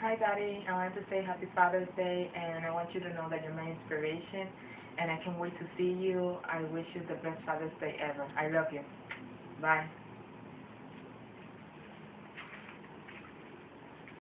Hi, Daddy. I want to say Happy Father's Day, and I want you to know that you're my inspiration, and I can't wait to see you. I wish you the best Father's Day ever. I love you. Bye.